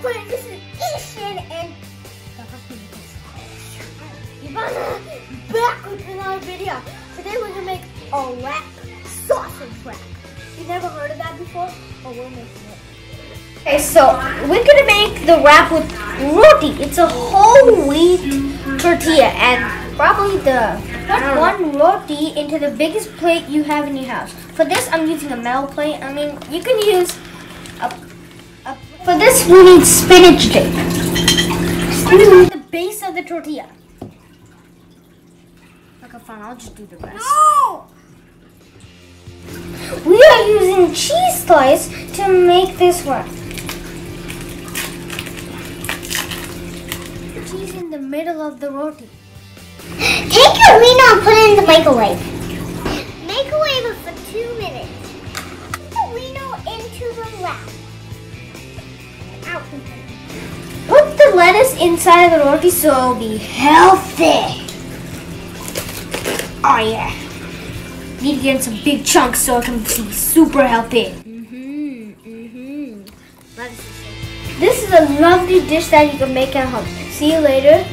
Friends, this is Ishan and back with another video. Today we're gonna make a wrap sausage wrap. You never heard of that before? Oh, we're making it. Okay, so we're gonna make the wrap with roti. It's a whole wheat tortilla and probably the put one roti into the biggest plate you have in your house. For this, I'm using a metal plate. I mean, you can use a for this, we need spinach dip. Spinach is the base of the tortilla. Okay, fine. I'll just do the rest. No. We are using cheese slice to make this work. Cheese in the middle of the roti. Take your wiener and put it in the microwave. Microwave it for two minutes. Put the wiener into the wrap. Out. Put the lettuce inside of the roti so it'll be healthy. Oh yeah. Need to get in some big chunks so it can be super healthy. Mm-hmm, mm-hmm. This is a lovely dish that you can make at home. See you later.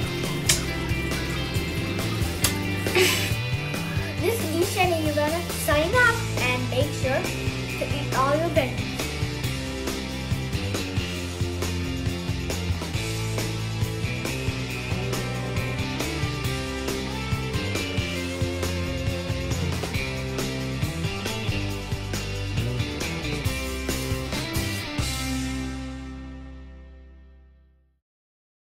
this is Ishan and Ivana